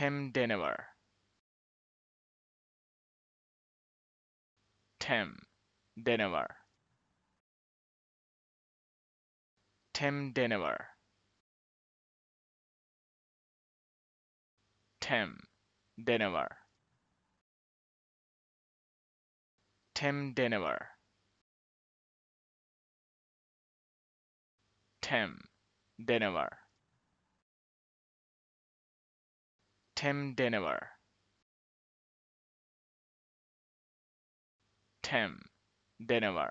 Tim Deniver. Tim Deniver. Tim Deniver. Tim Deniver. Tim Deniver. Tim Deniver. Tim Deniver. Tim Deniver.